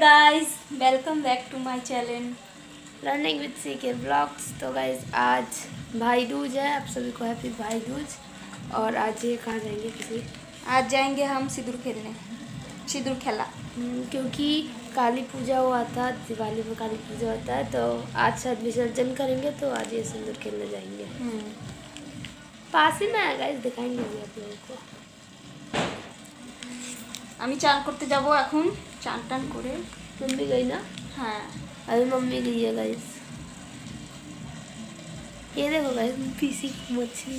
guys welcome back to my channel learning with C K blogs तो guys आज भाई दूज है आप सभी को हैप्पी भाई दूज और आज ये कहाँ जाएंगे किसी आज जाएंगे हम सिंदूर खेलने सिंदूर खेला हम्म, क्योंकि काली पूजा हुआ था दिवाली में काली पूजा होता है तो आज शायद विसर्जन करेंगे तो आज ये सिंदूर खेलने जाएंगे पास ही में है गाइज दिखाएंगे अभी आप लोगों को আমি চান করতে যাব এখন চান টান করে मम्मी गई ना হ্যাঁ अभी मम्मी गई है गाइज ये देखो गाइज पीसी की मच्छी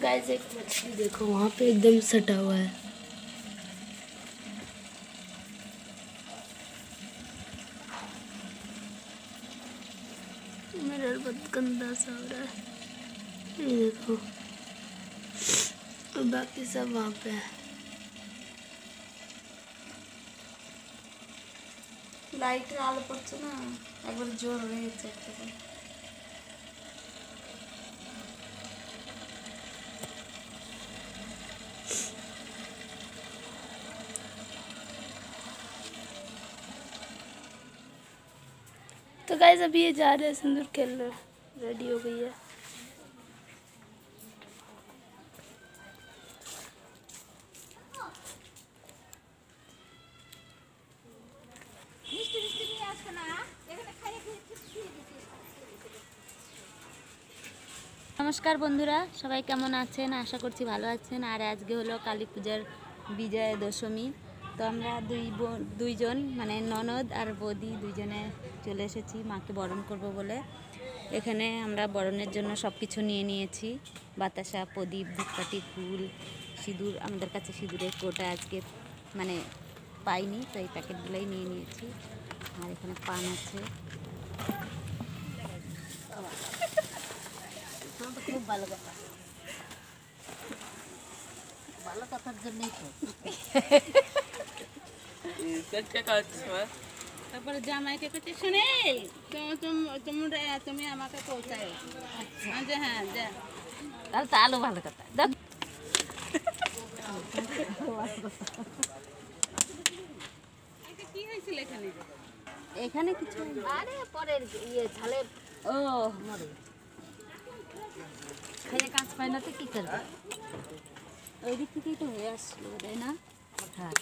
गाइज एक मछली देखो वहाँ पे एकदम सटा हुआ है मेरा बहुत गंदा सा हो रहा है ये देखो और बाकी सब वहाँ पे है লাইটের আলো পড়ছে না একবার জোর হয়ে গেছে একটা করে। तो गाइज अभी ये जा रहे हैं सिंदूर खेलने रेडी हो गई है নমস্কার বন্ধুরা, সবাই কেমন আছেন? আশা করছি ভালো আছেন। আর আজকে হলো কালী পূজার বিজয়া দশমী। তো আমরা দুই দুইজন মানে ননদ আর বৌদি দুইজনে চলে এসেছি মাকে বরণ করব বলে। এখানে আমরা বরণের জন্য সব কিছু নিয়ে নিয়েছি। বাতাসা, প্রদীপ, ধূপকাঠি, ফুল, সিঁদুর, আমাদের কাছে সিঁদুরের কোটা আজকে মানে পাইনি, তো এই প্যাকেটগুলোই নিয়ে নিয়েছি। আর এখানে পান আছে। খুব ভালো কথা। ভালো কথার জন্যই তো। তারপরে জামাইকে করছে শুনে তোমরা তুমি আমাকে পৌঁছায় যে হ্যাঁ যা। তাহলে তো আলো ভালো কথা। কি হয়েছিল এখানে? এখানে কিছু আরে পরের ইয়ে ঝালে ও। মরে খেয়ে কাজ পায় না তো কী করবে? ওই দিক থেকেই তো হয়ে আসলো তাই না? হ্যাঁ।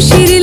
şirin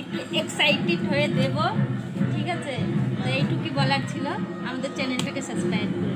একটু এক্সাইটেড হয়ে দেব। ঠিক আছে? তো এইটুকুই বলার ছিল। আমাদের চ্যানেলটাকে সাবস্ক্রাইব করে